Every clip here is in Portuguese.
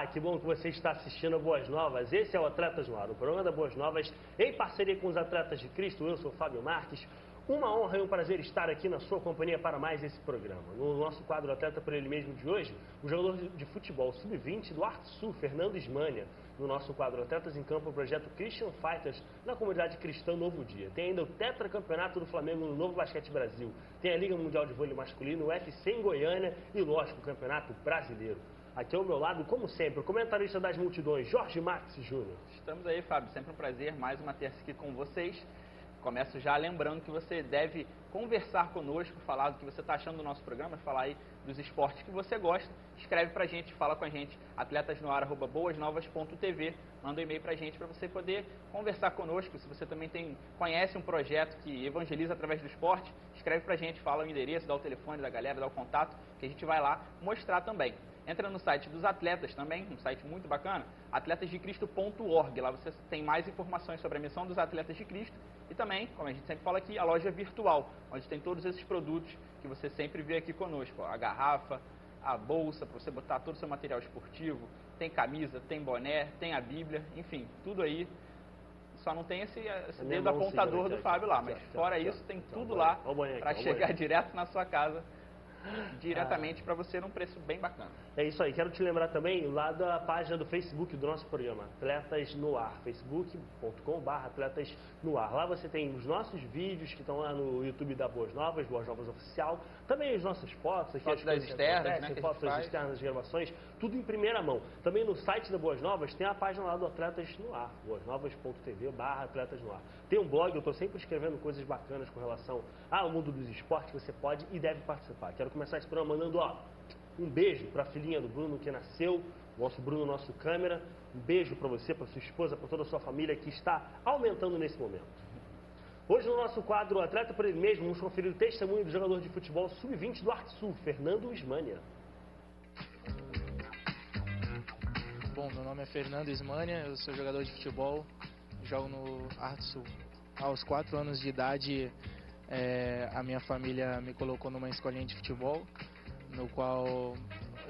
Olá, que bom que você está assistindo a Boas Novas. Esse é o Atletas no Ar, o programa da Boas Novas, em parceria com os Atletas de Cristo. Eu sou Fábio Marques. Uma honra e um prazer estar aqui na sua companhia para mais esse programa. No nosso quadro Atleta por Ele Mesmo de hoje, o jogador de futebol sub-20 do Arte Sul, Fernando Ismânia. No nosso quadro Atletas em Campo, o projeto Christian Fighters na comunidade cristã Novo Dia. Tem ainda o tetracampeonato do Flamengo no Novo Basquete Brasil. Tem a Liga Mundial de Vôlei Masculino, o UFC em Goiânia e, lógico, o Campeonato Brasileiro. Aqui ao meu lado, como sempre, o comentarista das multidões, Jorge Max Júnior. Estamos aí, Fábio. Sempre um prazer, mais uma terça aqui com vocês. Começo já lembrando que você deve conversar conosco, falar do que você está achando do nosso programa, falar aí dos esportes que você gosta. Escreve pra gente, fala com a gente, atletasnoar.boasnovas.tv. Manda um e-mail pra gente para você poder conversar conosco. Se você também tem, conhece um projeto que evangeliza através do esporte, escreve pra gente, fala o endereço, dá o telefone da galera, dá o contato, que a gente vai lá mostrar também. Entra no site dos atletas também, um site muito bacana, atletasdecristo.org. Lá você tem mais informações sobre a missão dos atletas de Cristo e também, como a gente sempre fala aqui, a loja virtual, onde tem todos esses produtos que você sempre vê aqui conosco. A garrafa, a bolsa para você botar todo o seu material esportivo, tem camisa, tem boné, tem a Bíblia, enfim, tudo aí. Só não tem esse, esse dedo apontador do Fábio lá, mas fora isso tem tudo lá para chegar direto na sua casa diretamente ah. para você num preço bem bacana. É isso aí. Quero te lembrar também lá da página do Facebook do nosso programa, Atletas no Ar, facebook.com.br Atletas no Ar. Lá você tem os nossos vídeos que estão lá no YouTube da Boas Novas, Boas Novas Oficial, também as nossas fotos, aqui fotos das externas, né, fotos das externas gravações, tudo em primeira mão. Também no site da Boas Novas tem a página lá do Atletas no Ar, boasnovas.tv barra Atletas no Ar. Tem um blog, eu estou sempre escrevendo coisas bacanas com relação ao mundo dos esportes, você pode e deve participar. Quero começar esse programa mandando, ó, um beijo para a filhinha do Bruno que nasceu, nosso Bruno, nosso câmera. Um beijo para você, para sua esposa, para toda a sua família que está aumentando nesse momento. Hoje no nosso quadro Atleta por ele mesmo, vamos conferir o testemunho do jogador de futebol sub-20 do Arte Sul, Fernando Ismânia. Bom, meu nome é Fernando Ismânia, eu sou jogador de futebol, jogo no Arte Sul. Aos 4 anos de idade, é, a minha família me colocou numa escolinha de futebol, no qual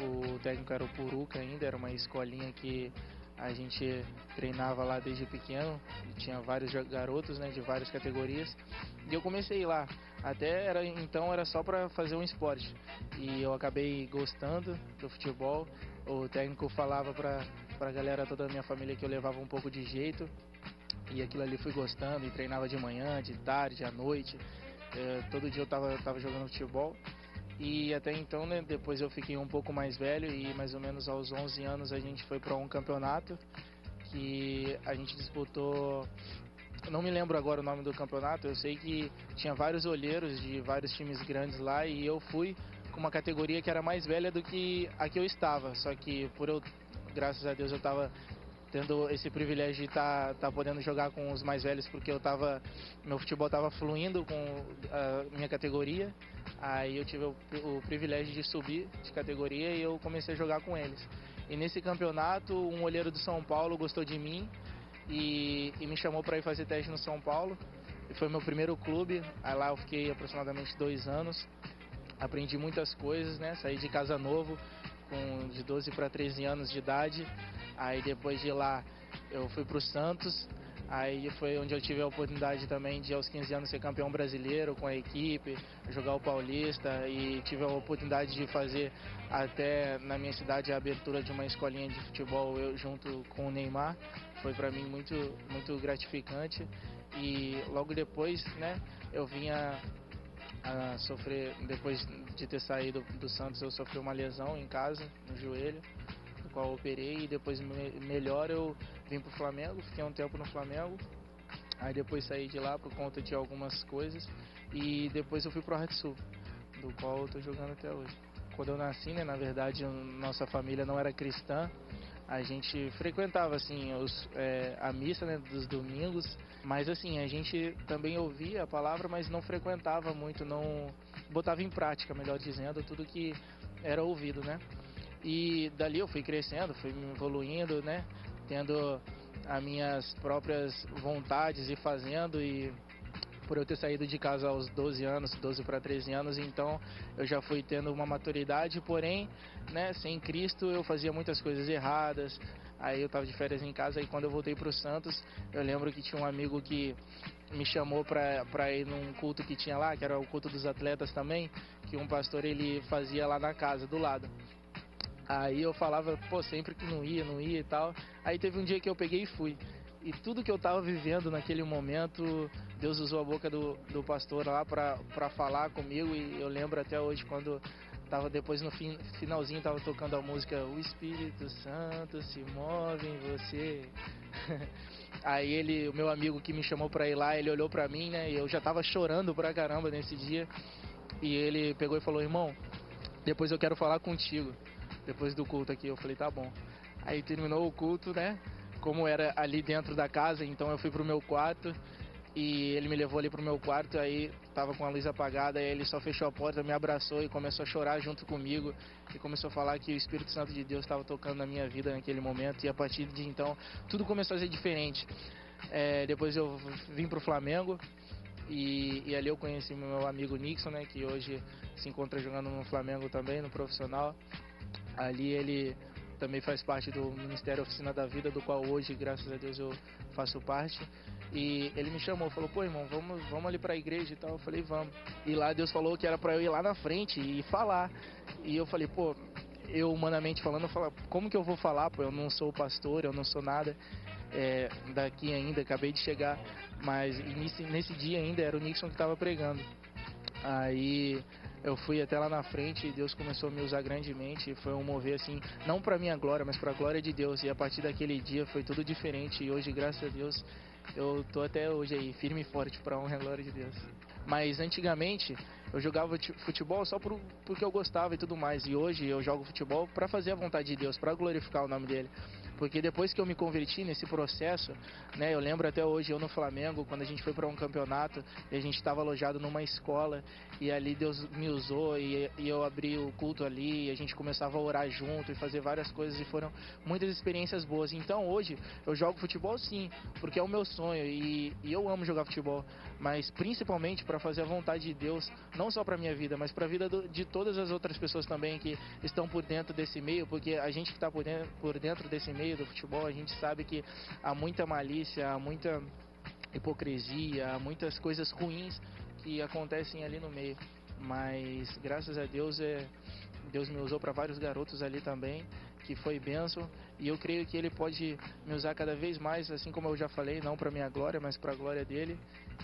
o técnico era o Puruca ainda, era uma escolinha que a gente treinava lá desde pequeno, tinha vários garotos né, de várias categorias. E eu comecei lá. Até era, então era só para fazer um esporte. E eu acabei gostando do futebol. O técnico falava para a galera toda da minha família que eu levava um pouco de jeito. E aquilo ali fui gostando e treinava de manhã, de tarde, à noite. É, todo dia eu tava, tava jogando futebol. E até então, né, depois eu fiquei um pouco mais velho e mais ou menos aos 11 anos a gente foi para um campeonato que a gente disputou. Não me lembro agora o nome do campeonato, eu sei que tinha vários olheiros de vários times grandes lá e eu fui com uma categoria que era mais velha do que a que eu estava. Só que por eu, graças a Deus, eu estava tendo esse privilégio de estar tá, tá podendo jogar com os mais velhos porque eu tava meu futebol estava fluindo com a minha categoria. Aí eu tive o, o, privilégio de subir de categoria e eu comecei a jogar com eles. E nesse campeonato um olheiro do São Paulo gostou de mim e, e me chamou para ir fazer teste no São Paulo. E foi meu primeiro clube. Aí lá eu fiquei aproximadamente dois anos aprendi muitas coisas né? Saí de casa novo com de 12 para 13 anos de idade. Aí depois de lá eu fui para o Santos, aí foi onde eu tive a oportunidade também de aos 15 anos ser campeão brasileiro com a equipe, jogar o Paulista. E tive a oportunidade de fazer até na minha cidade a abertura de uma escolinha de futebol eu junto com o Neymar. Foi para mim muito muito gratificante. E logo depois, né, eu vinha a sofrer depois de ter saído do Santos, eu sofri uma lesão em casa no joelho qual operei e depois me, melhor eu vim pro Flamengo, fiquei um tempo no Flamengo, aí depois saí de lá por conta de algumas coisas e depois eu fui pro Arte Sul, do qual eu tô jogando até hoje. Quando eu nasci, né, na verdade, nossa família não era cristã, a gente frequentava assim os, é, a missa né, dos domingos, mas assim a gente também ouvia a palavra, mas não frequentava muito, não botava em prática, melhor dizendo, tudo que era ouvido, né? E dali eu fui crescendo, fui me evoluindo, né? Tendo as minhas próprias vontades e fazendo e por eu ter saído de casa aos 12 anos, 12 para 13 anos, então eu já fui tendo uma maturidade, porém, né, sem Cristo eu fazia muitas coisas erradas. Aí eu estava de férias em casa e quando eu voltei para o Santos, eu lembro que tinha um amigo que me chamou para ir num culto que tinha lá, que era o culto dos atletas também, que um pastor ele fazia lá na casa do lado. Aí eu falava, pô, sempre que não ia, não ia e tal. Aí teve um dia que eu peguei e fui. E tudo que eu estava vivendo naquele momento, Deus usou a boca do, do pastor lá para falar comigo. E eu lembro até hoje quando tava depois no fin, finalzinho tava tocando a música O Espírito Santo se move em você. Aí ele, o meu amigo que me chamou para ir lá, ele olhou para mim, né? E eu já tava chorando pra caramba nesse dia. E ele pegou e falou: "Irmão, depois eu quero falar contigo depois do culto aqui". Eu falei: "Tá bom". Aí terminou o culto, né? Como era ali dentro da casa, então eu fui pro meu quarto e ele me levou ali pro meu quarto, aí tava com a luz apagada, aí ele só fechou a porta, me abraçou e começou a chorar junto comigo e começou a falar que o Espírito Santo de Deus estava tocando na minha vida naquele momento e a partir de então tudo começou a ser diferente. É, depois eu vim pro Flamengo e, e ali eu conheci meu amigo Nixon, né, que hoje se encontra jogando no Flamengo também, no profissional. Ali ele também faz parte do Ministério Oficina da Vida, do qual hoje, graças a Deus, eu faço parte. E ele me chamou, falou, pô irmão, vamos, vamos ali para a igreja e tal. Eu falei, vamos. E lá Deus falou que era para eu ir lá na frente e falar. E eu falei, pô, eu humanamente falando, eu falo, como que eu vou falar? Pô, eu não sou pastor, eu não sou nada é, daqui ainda, acabei de chegar. Mas nesse, nesse dia ainda era o Nixon que estava pregando. Aí eu fui até lá na frente e Deus começou a me usar grandemente. Foi um mover assim, não para minha glória, mas para a glória de Deus. E a partir daquele dia foi tudo diferente. E hoje, graças a Deus, eu tô até hoje aí firme e forte para honra e glória de Deus. Mas antigamente eu jogava futebol só por, porque eu gostava e tudo mais. E hoje eu jogo futebol para fazer a vontade de Deus, para glorificar o nome dele. Porque depois que eu me converti nesse processo, né, eu lembro até hoje eu no Flamengo, quando a gente foi para um campeonato a gente estava alojado numa escola e ali Deus me usou e, e, eu abri o culto ali e a gente começava a orar junto e fazer várias coisas e foram muitas experiências boas. Então hoje eu jogo futebol sim, porque é o meu sonho e, e eu amo jogar futebol, mas principalmente para fazer a vontade de Deus, não só para minha vida, mas para a vida do, de todas as outras pessoas também que estão por dentro desse meio, porque a gente que está por por dentro desse meio meio do futebol, a gente sabe que há muita malícia, há muita hipocrisia, há muitas coisas ruins que acontecem ali no meio. Mas graças a Deus é, Deus me usou para vários garotos ali também, que foi benção, e eu creio que ele pode me usar cada vez mais, assim como eu já falei, não para minha glória, mas para a glória dele.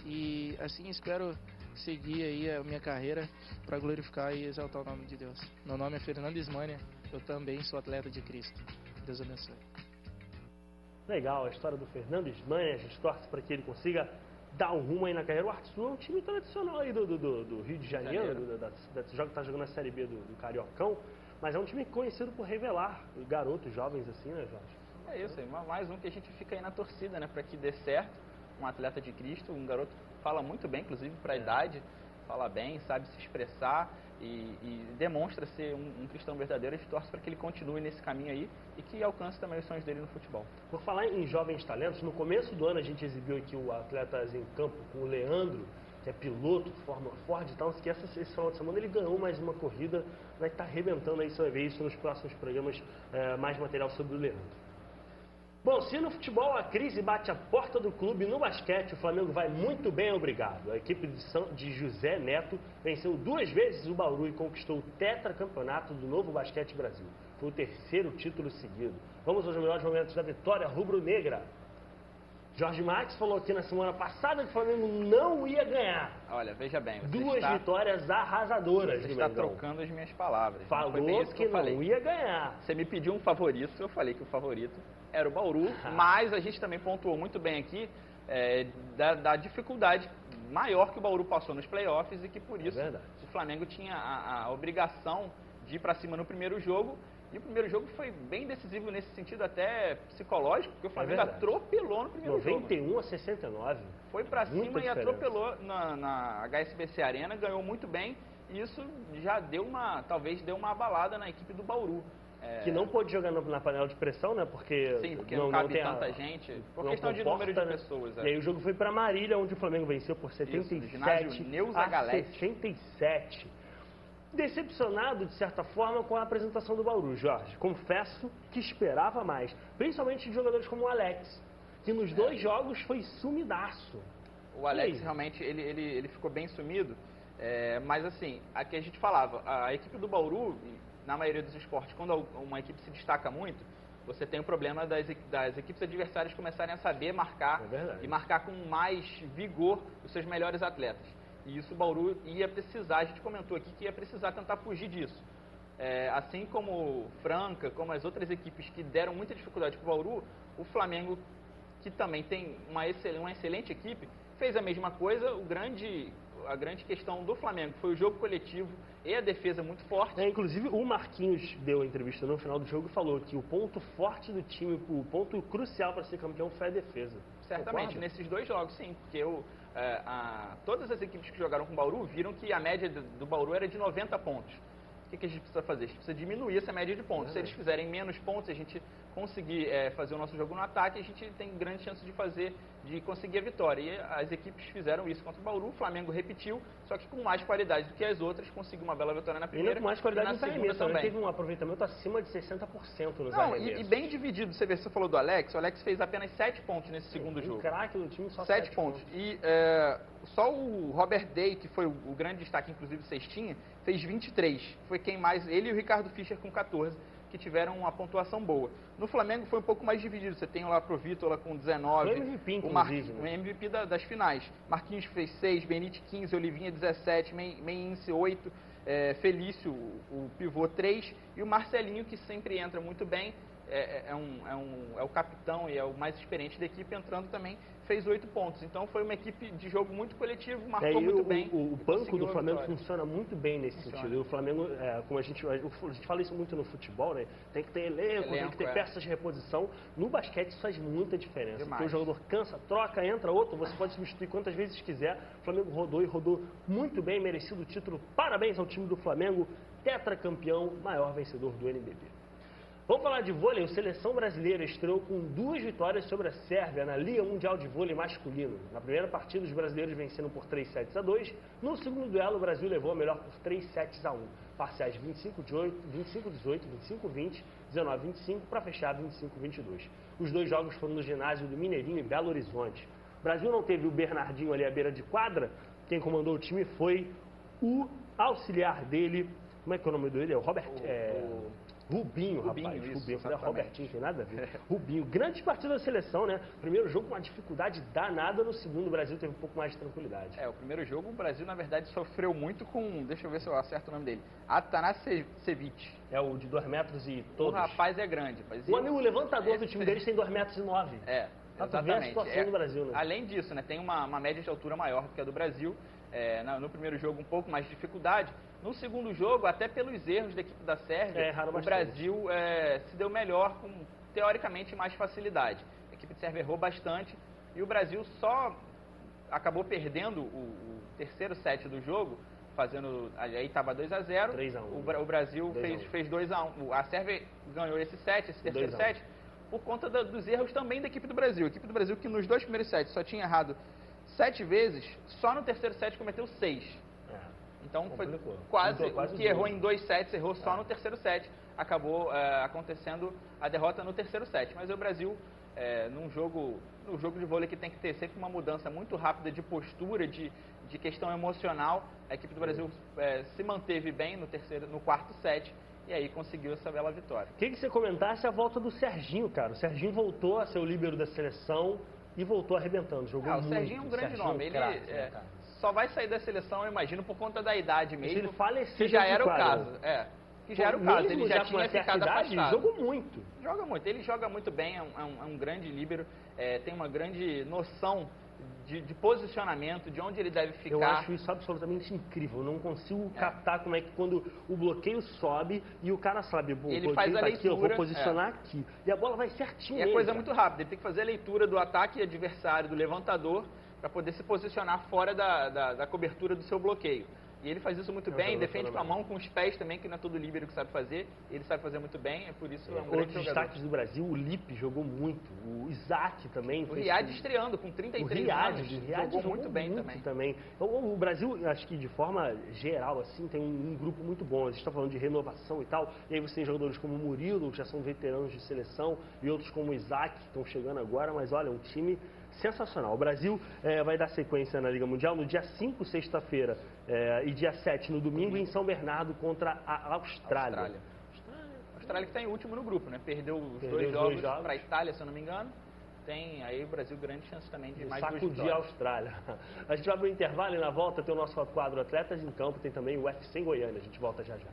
E assim espero seguir aí a minha carreira para glorificar e exaltar o nome de Deus. Meu nome é Fernando Ismânia, eu também sou atleta de Cristo. Deus abençoe. Legal, a história do Fernando Ismanha, a gente torce para que ele consiga dar um rumo aí na carreira. O Artsul é um time tradicional aí do, do, do, do Rio de Janeiro, do, da, da, da, tá jogando na Série B do, do Cariocão, mas é um time conhecido por revelar garotos jovens assim, né, Jorge? É isso aí, mais um que a gente fica aí na torcida, né, para que dê certo. Um atleta de Cristo, um garoto que fala muito bem, inclusive para a é. idade, fala bem, sabe se expressar e, e demonstra ser um, um, cristão verdadeiro, a gente torce para que ele continue nesse caminho aí e que alcance também os sonhos dele no futebol. Por falar em jovens talentos, no começo do ano a gente exibiu aqui o Atletas em Campo com o Leandro, que é piloto, forma Ford e tal, que essa, final de semana ele ganhou mais uma corrida, vai estar tá arrebentando aí, você vai ver isso nos próximos programas, é, mais material sobre o Leandro. Bom, se no futebol a crise bate a porta do clube, no basquete o Flamengo vai muito bem, obrigado. A equipe de, São, de José Neto venceu duas vezes o Bauru e conquistou o tetracampeonato do Novo Basquete Brasil. Foi o terceiro título seguido. Vamos aos melhores momentos da vitória rubro-negra. Jorge Marques falou aqui na semana passada que o Flamengo não ia ganhar. Olha, veja bem. Duas está... vitórias arrasadoras. Você está trocando as minhas palavras. Falou que, que não ia ganhar. Você me pediu um favorito, eu falei que o favorito era o Bauru, mas a gente também pontuou muito bem aqui é, da, da, dificuldade maior que o Bauru passou nos playoffs e que por é isso é o Flamengo tinha a, a obrigação de ir para cima no primeiro jogo. E o primeiro jogo foi bem decisivo nesse sentido, até psicológico, porque o é Flamengo é atropelou no primeiro 91 jogo. 91 a 69. Foi para cima diferença. e atropelou na, na HSBC Arena, ganhou muito bem. E isso já deu uma, talvez deu uma abalada na equipe do Bauru. É... Que não pôde jogar na panela de pressão, né? Porque, Sim, porque não, não cabe não tanta a... gente. Por questão comporta, de número de né? pessoas. É. E aí o jogo foi para Marília, onde o Flamengo venceu por 77 Isso, Neuza a Galete. 67. Decepcionado, de certa forma, com a apresentação do Bauru, Jorge. Confesso que esperava mais. Principalmente de jogadores como o Alex, que nos é. dois jogos foi sumidaço. O Alex realmente ele, ele, ele ficou bem sumido. É, mas assim, aqui a gente falava, a equipe do Bauru, na maioria dos esportes, quando uma equipe se destaca muito, você tem o problema das, das equipes adversárias começarem a saber marcar é e marcar com mais vigor os seus melhores atletas. E isso o Bauru ia precisar, a gente comentou aqui que ia precisar tentar fugir disso. É, assim como Franca, como as outras equipes que deram muita dificuldade para o Bauru, o Flamengo, que também tem uma excelente, uma excelente equipe, fez a mesma coisa. O grande a grande questão do Flamengo foi o jogo coletivo e a defesa muito forte. É, inclusive, o Marquinhos deu a entrevista no final do jogo e falou que o ponto forte do time, o ponto crucial para ser campeão foi a defesa. Certamente, Concorda? nesses dois jogos, sim, porque o, é, a, todas as equipes que jogaram com o Bauru viram que a média do, do Bauru era de 90 pontos. O que, que, a gente precisa fazer? A gente precisa diminuir essa média de pontos. É. Se eles fizerem menos pontos, a gente conseguir é, fazer o nosso jogo no ataque, a gente tem grande chance de fazer, de conseguir a vitória. E as equipes fizeram isso contra o Bauru, o Flamengo repetiu, só que com mais qualidade do que as outras, conseguiu uma bela vitória na primeira. E com mais qualidade no segunda também. Teve um aproveitamento acima de 60% nos Não, e, e, bem dividido. Você vê, você falou do Alex, o Alex fez apenas 7 pontos nesse segundo o jogo. O craque do time só 7 pontos. pontos. E é, só o Robert Day, que foi o, o grande destaque, inclusive cestinha, fez 23. Foi quem mais, ele e o Ricardo Fischer com 14 que tiveram uma pontuação boa. No Flamengo foi um pouco mais dividido. Você tem lá pro Vítor com 19. O MVP, o, Mar... o MVP da, das finais. Marquinhos fez 6, Benite 15, Olivinha 17, Meince 8, é, Felício, o, o pivô 3 e o Marcelinho, que sempre entra muito bem. É, é, é, um, é, um, é o capitão e é o mais experiente da equipe entrando também fez oito pontos. Então foi uma equipe de jogo muito coletivo, marcou é, muito o, bem. O, o banco do Flamengo funciona muito bem nesse funciona. sentido. E o Flamengo, é, como a gente, a gente fala isso muito no futebol, né? Tem que ter elenco, elenco tem que ter é. peças de reposição. No basquete isso faz muita diferença. Demais. Porque o jogador cansa, troca, entra outro, você pode substituir quantas vezes quiser. O Flamengo rodou e rodou muito bem, merecido o título. Parabéns ao time do Flamengo, tetracampeão, maior vencedor do NBB. Vamos falar de vôlei. O Seleção Brasileira estreou com duas vitórias sobre a Sérvia na Liga Mundial de Vôlei Masculino. Na primeira partida, os brasileiros venceram por 3 sets a 2. No segundo duelo, o Brasil levou a melhor por 3 sets a 1. Parciais 25 25 18, 25 20, 19 25 para fechar 25 22. Os dois jogos foram no ginásio do Mineirinho em Belo Horizonte. O Brasil não teve o Bernardinho ali à beira de quadra. Quem comandou o time foi o auxiliar dele. Como é que é o nome dele? É o Robert. O, é... o... Rubinho, Rubinho rapaz. Isso, Rubinho. Falei, Robertinho, tem nada a ver. Rubinho. Grande partida da seleção, né? Primeiro jogo com uma dificuldade danada, no segundo o Brasil teve um pouco mais de tranquilidade. É, o primeiro jogo o Brasil, na verdade, sofreu muito com, deixa eu ver se eu acerto o nome dele, Atanasevich. É o de 2 metros e todos. O rapaz é grande. Mas o amigo levantador é, do time deles tem 2 metros e 9. É, exatamente. a situação é, do Brasil, né? Além disso, né, tem uma, uma média de altura maior do que a do Brasil. É, no primeiro jogo um pouco mais de dificuldade, no segundo jogo, até pelos erros da equipe da Sérvia, é, o Brasil é, se deu melhor com, teoricamente, mais facilidade. A equipe de Sérvia errou bastante e o Brasil só acabou perdendo o, o terceiro set do jogo, fazendo. Aí estava 2 a 0 3 a 1. O, o Brasil fez, fez 2 a 1 A Sérvia ganhou esse set, esse terceiro set, por conta da, dos erros também da equipe do Brasil. A equipe do Brasil, que nos dois primeiros sets só tinha errado sete vezes, só no terceiro set cometeu seis. Então foi quase, quase o que errou em dois sets, errou só é. no terceiro set. Acabou é, acontecendo a derrota no terceiro set. Mas o Brasil, é, num jogo, no jogo de vôlei que tem que ter sempre uma mudança muito rápida de postura, de, de questão emocional, a equipe do Brasil é, se manteve bem no terceiro, no quarto set. E aí conseguiu essa bela vitória. Queria que você comentasse a volta do Serginho, cara. O Serginho voltou a ser o líbero da seleção e voltou arrebentando. Jogou ah, o Serginho é um grande Serginho nome. Ele, craque, é, né, só vai sair da seleção, eu imagino, por conta da idade mesmo. Ele faleceu. Que já era o caso. É. Que já era o caso. Ele já, já tinha ficado idade, afastado. Jogou muito. Joga muito. Ele joga muito bem, é um, é um, é um grande líbero, é, tem uma grande noção de, de, posicionamento, de onde ele deve ficar. Eu acho isso absolutamente incrível. Eu não consigo é. captar como é que quando o bloqueio sobe e o cara sabe, o ele faz a tá leitura, aqui, eu vou posicionar é. aqui. E a bola vai certinho. E é coisa muito rápida. Ele tem que fazer a leitura do ataque adversário, do levantador, para poder se posicionar fora da, da, da, cobertura do seu bloqueio. E ele faz isso muito É um bem, defende com a mão, com os pés também, que não é todo líbero que sabe fazer. Ele sabe fazer muito bem, é por isso é um grande Outros destaques do Brasil, o Lipe jogou muito, o Isaac também. O Riad estreando com O 33 Riad, anos, o Riad jogou, muito bem também. Então, o o Brasil, acho que de forma geral, assim, tem um, um grupo muito bom. A gente está falando de renovação e tal. E aí você tem jogadores como o Murilo, que já são veteranos de seleção, e outros como o Isaac, que estão chegando agora. Mas olha, um time sensacional. O Brasil eh, vai dar sequência na Liga Mundial no dia 5, sexta-feira, eh, e dia 7 no domingo, em São Bernardo contra a Austrália. Austrália. A Austrália que está em último no grupo, né? Perdeu os Perdeu dois os jogos jogos. para a Itália, se eu não me engano. Tem aí o Brasil grande chance também de de mais sacudir a. Austrália. A gente vai para o intervalo e na volta tem o nosso quadro Atletas em Campo, tem também o UFC em Goiânia. A gente volta já já.